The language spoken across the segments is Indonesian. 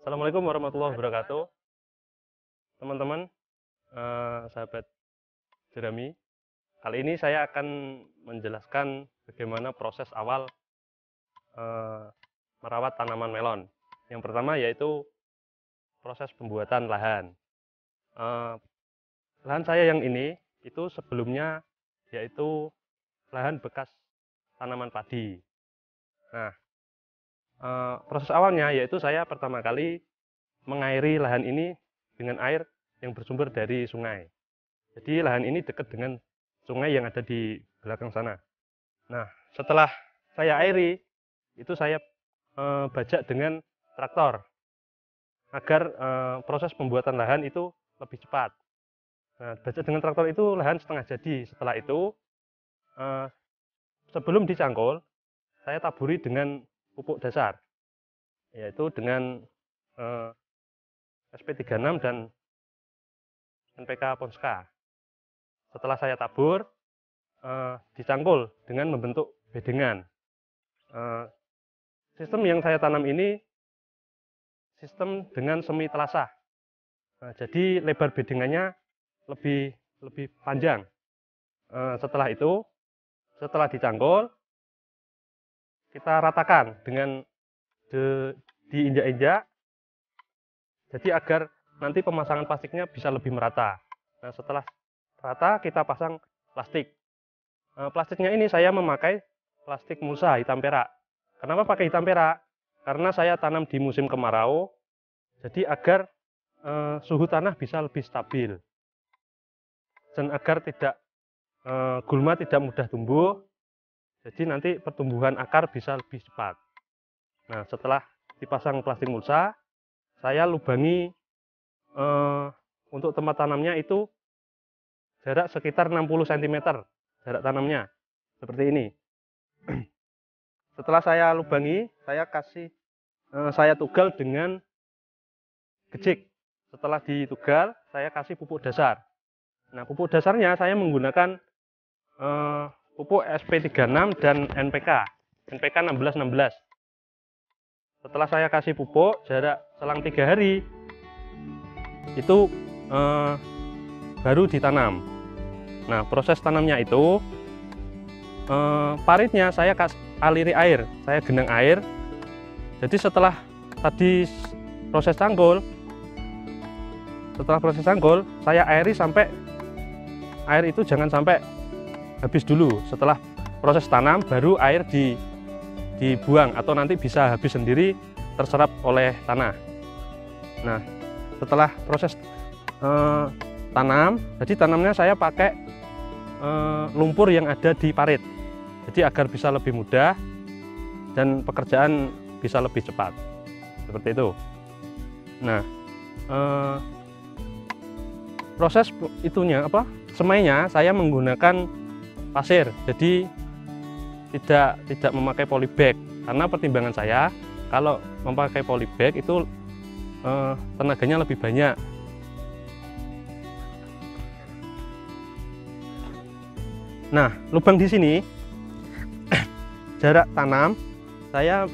Assalamualaikum warahmatullahi wabarakatuh. Teman-teman, eh, sahabat jerami, kali ini saya akan menjelaskan bagaimana proses awal eh, merawat tanaman melon. Yang pertama yaitu proses pembuatan lahan. Eh, lahan saya yang ini itu sebelumnya yaitu lahan bekas tanaman padi. Nah, proses awalnya yaitu saya pertama kali mengairi lahan ini dengan air yang bersumber dari sungai. Jadi lahan ini dekat dengan sungai yang ada di belakang sana. Nah, setelah saya airi, itu saya eh, bajak dengan traktor agar eh, proses pembuatan lahan itu lebih cepat. Nah, bajak dengan traktor itu lahan setengah jadi. Setelah itu, eh, sebelum dicangkul, saya taburi dengan pupuk dasar, yaitu dengan eh, SP36 dan NPK Ponska. Setelah saya tabur, eh, dicangkul dengan membentuk bedengan. Eh, sistem yang saya tanam ini sistem dengan semi telasah. Nah, jadi lebar bedengannya lebih lebih panjang. Eh, setelah itu, setelah dicangkul, kita ratakan dengan de, diinjak-injak jadi agar nanti pemasangan plastiknya bisa lebih merata. Nah, setelah rata kita pasang plastik. Eh, plastiknya ini saya memakai plastik mulsa hitam perak. Kenapa pakai hitam perak? Karena saya tanam di musim kemarau, jadi agar eh, suhu tanah bisa lebih stabil dan agar tidak eh, gulma tidak mudah tumbuh. Jadi nanti pertumbuhan akar bisa lebih cepat. Nah, setelah dipasang plastik mulsa, saya lubangi eh, untuk tempat tanamnya itu jarak sekitar 60 cm jarak tanamnya seperti ini. Setelah saya lubangi saya kasih eh, saya tugal dengan gejik setelah ditugal saya kasih pupuk dasar. Nah pupuk dasarnya saya menggunakan eh, pupuk SP36 dan NPK NPK 1616 setelah saya kasih pupuk jarak selang tiga hari itu eh, baru ditanam. Nah proses tanamnya itu eh, paritnya saya kas, aliri air saya genang air. Jadi setelah tadi proses cangkul setelah proses cangkul saya airi sampai air itu jangan sampai habis dulu setelah proses tanam baru air di dibuang atau nanti bisa habis sendiri terserap oleh tanah. Nah, setelah proses eh, tanam, jadi tanamnya saya pakai eh, lumpur yang ada di parit. Jadi agar bisa lebih mudah dan pekerjaan bisa lebih cepat. Seperti itu. Nah, eh, proses itunya apa? Semainya saya menggunakan pasir. Jadi tidak tidak memakai polybag. Karena pertimbangan saya kalau memakai polybag itu eh, tenaganya lebih banyak. Nah lubang di sini jarak tanam saya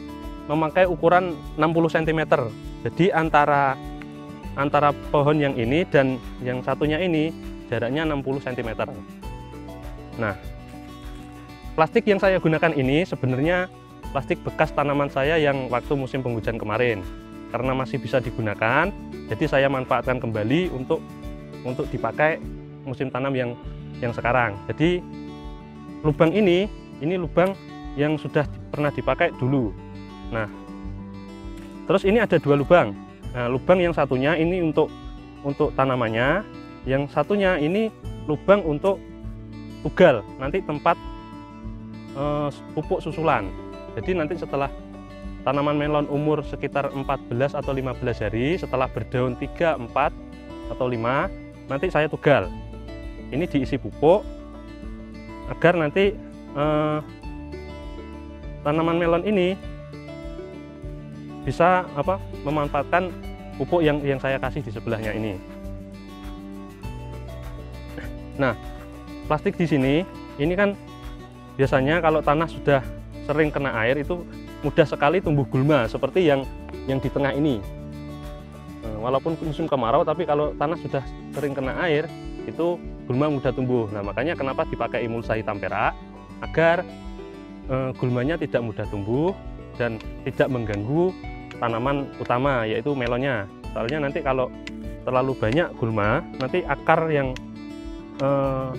memakai ukuran 60 cm jadi antara antara pohon yang ini dan yang satunya ini jaraknya 60 cm nah Plastik yang saya gunakan ini sebenarnya plastik bekas tanaman saya yang waktu musim penghujan kemarin. Karena masih bisa digunakan, jadi saya manfaatkan kembali untuk untuk dipakai musim tanam yang yang sekarang. Jadi lubang ini, ini lubang yang sudah pernah dipakai dulu. Nah, terus ini ada dua lubang. Nah, lubang yang satunya ini untuk untuk tanamannya, yang satunya ini lubang untuk tugal. Nanti tempat uh, pupuk susulan. Jadi nanti setelah tanaman melon umur sekitar 14 atau 15 hari, setelah berdaun 3, 4 atau 5, nanti saya tugal. Ini diisi pupuk agar nanti uh, tanaman melon ini bisa apa memanfaatkan pupuk yang yang saya kasih di sebelahnya ini. Nah, plastik di sini ini kan biasanya kalau tanah sudah sering kena air itu mudah sekali tumbuh gulma seperti yang yang di tengah ini. Eh, walaupun musim kemarau tapi kalau tanah sudah sering kena air itu gulma mudah tumbuh. Nah makanya kenapa dipakai emulsa hitam perak agar eh, gulmanya tidak mudah tumbuh dan tidak mengganggu tanaman utama yaitu melonnya. Soalnya nanti kalau terlalu banyak gulma nanti akar yang eh,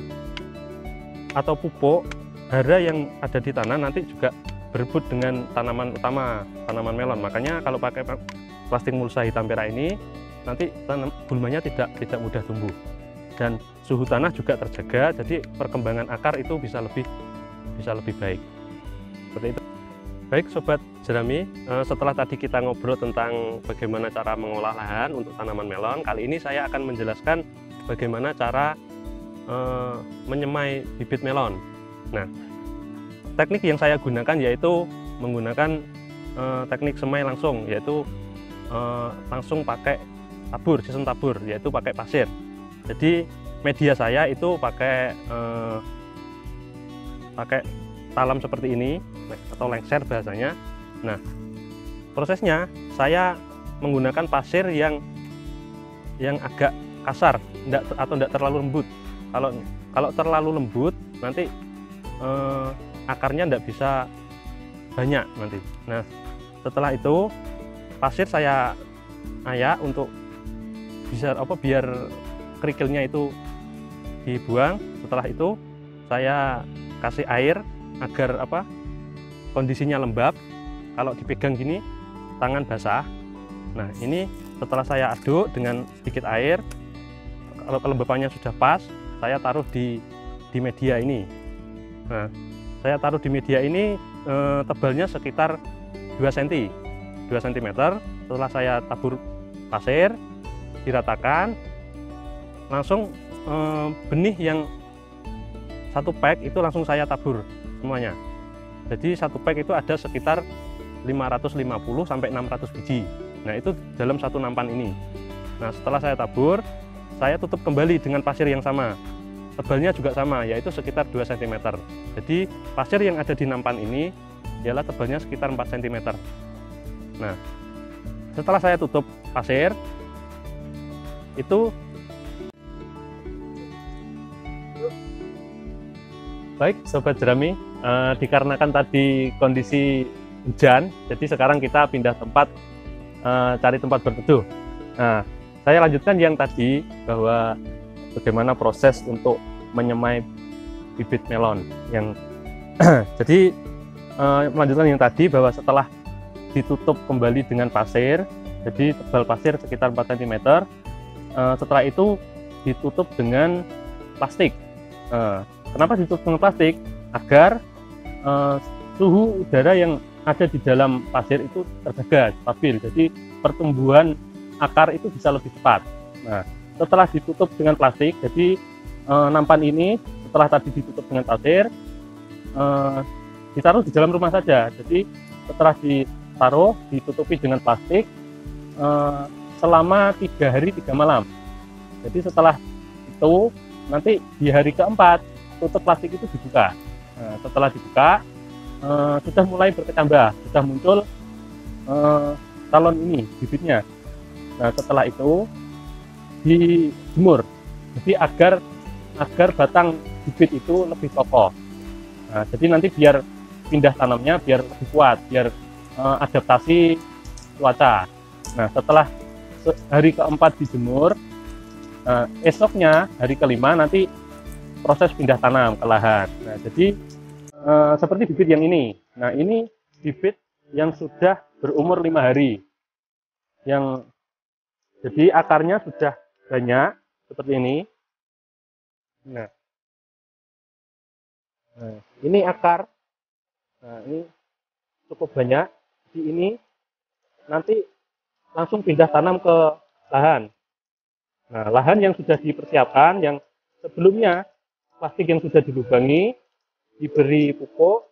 atau pupuk hara yang ada di tanah nanti juga berebut dengan tanaman utama tanaman melon. Makanya kalau pakai plastik mulsa hitam perak ini nanti tanam gulmanya tidak tidak mudah tumbuh. Dan suhu tanah juga terjaga jadi perkembangan akar itu bisa lebih bisa lebih baik. Seperti itu. Baik sobat jerami eh, setelah tadi kita ngobrol tentang bagaimana cara mengolah lahan untuk tanaman melon kali ini saya akan menjelaskan bagaimana cara eh, menyemai bibit melon. Nah teknik yang saya gunakan yaitu menggunakan eh, teknik semai langsung yaitu langsung pakai tabur sistem tabur yaitu pakai pasir. Jadi media saya itu pakai pakai talam seperti ini atau lengser bahasanya. Nah prosesnya saya menggunakan pasir yang yang agak kasar enggak, atau tidak terlalu lembut kalau kalau terlalu lembut nanti eh, akarnya tidak bisa banyak nanti. Nah setelah itu pasir saya ayak untuk bisa apa biar kerikilnya itu dibuang. Setelah itu saya kasih air agar apa kondisinya lembab. Kalau dipegang gini tangan basah. Nah ini setelah saya aduk dengan sedikit air kalau kelembapannya sudah pas saya taruh di di media ini nah saya taruh di media ini e, tebalnya sekitar 2 cm 2 cm setelah saya tabur pasir diratakan langsung e, benih yang satu pack itu langsung saya tabur semuanya. Jadi satu pack itu ada sekitar 550 sampai 600 biji. Nah, itu dalam satu nampan ini. Nah, setelah saya tabur, saya tutup kembali dengan pasir yang sama. Tebalnya juga sama, yaitu sekitar 2 cm. Jadi, pasir yang ada di nampan ini ialah tebalnya sekitar 4 cm. Nah, setelah saya tutup pasir, itu Baik, Sobat Jerami, eh, dikarenakan tadi kondisi hujan, jadi sekarang kita pindah tempat, eh, cari tempat berteduh. Nah, saya lanjutkan yang tadi, bahwa bagaimana proses untuk menyemai bibit melon. Yang Jadi, eh, melanjutkan yang tadi, bahwa setelah ditutup kembali dengan pasir, jadi tebal pasir sekitar 4 cm, eh, setelah itu ditutup dengan plastik. Eh, Kenapa ditutup dengan plastik? Agar uh, suhu udara yang ada di dalam pasir itu terjaga stabil. Jadi pertumbuhan akar itu bisa lebih cepat. Nah, setelah ditutup dengan plastik, jadi uh, nampan ini setelah tadi ditutup dengan pasir, uh, ditaruh di dalam rumah saja. Jadi setelah ditaruh, ditutupi dengan plastik uh, selama tiga hari tiga malam. Jadi setelah itu nanti di hari keempat tutup plastik itu dibuka. Nah, setelah dibuka, uh, sudah mulai berkecambah, sudah muncul uh, talon ini, bibitnya. Nah, setelah itu dijemur, jadi agar agar batang bibit itu lebih kokoh. Nah, jadi nanti biar pindah tanamnya biar lebih kuat, biar uh, adaptasi cuaca. Nah, setelah hari keempat dijemur, uh, esoknya hari kelima nanti proses pindah tanam ke lahan. Nah, jadi e, seperti bibit yang ini. Nah, ini bibit yang sudah berumur lima hari. Yang jadi akarnya sudah banyak seperti ini. Nah, nah ini akar. Nah, ini cukup banyak. Di ini nanti langsung pindah tanam ke lahan. Nah, lahan yang sudah dipersiapkan, yang sebelumnya plastik yang sudah dilubangi, diberi pupuk,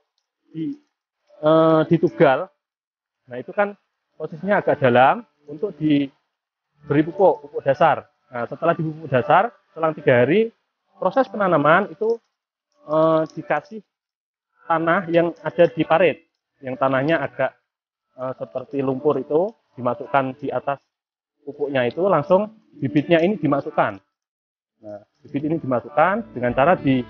di, e, ditugal. Nah itu kan posisinya agak dalam untuk diberi pupuk, pupuk dasar. Nah setelah diberi pupuk dasar, selang tiga hari, proses penanaman itu e, dikasih tanah yang ada di parit, yang tanahnya agak e, seperti lumpur itu dimasukkan di atas pupuknya itu langsung bibitnya ini dimasukkan. Nah, bibit ini dimasukkan dengan cara di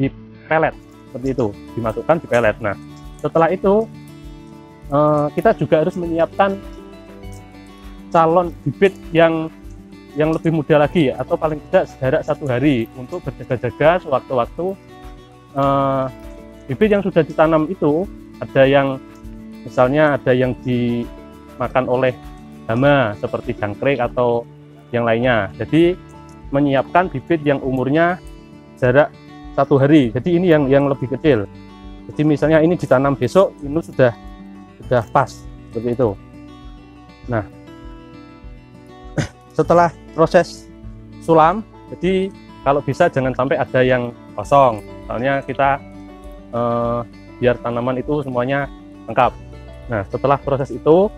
di pelet seperti itu, dimasukkan di pelet. Nah, setelah itu eh, kita juga harus menyiapkan calon bibit yang yang lebih muda lagi atau paling tidak jarak satu hari untuk berjaga-jaga sewaktu-waktu. Eh, bibit yang sudah ditanam itu ada yang misalnya ada yang dimakan oleh hama seperti jangkrik atau yang lainnya. Jadi menyiapkan bibit yang umurnya jarak satu hari. Jadi ini yang yang lebih kecil. Jadi misalnya ini ditanam besok ini sudah sudah pas seperti itu. Nah setelah proses sulam jadi kalau bisa jangan sampai ada yang kosong. Soalnya kita eh, biar tanaman itu semuanya lengkap. Nah setelah proses itu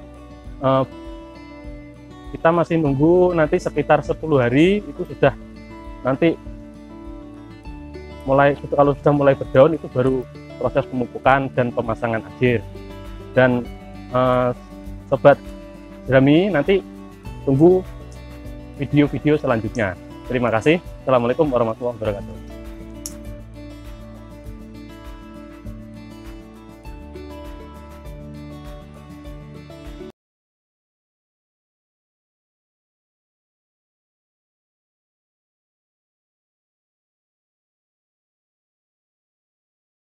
eh, kita masih nunggu nanti sekitar 10 hari itu sudah nanti mulai kalau sudah mulai berdaun itu baru proses pemupukan dan pemasangan akhir. Dan eh, sobat jerami nanti tunggu video-video selanjutnya. Terima kasih. Assalamualaikum warahmatullahi wabarakatuh.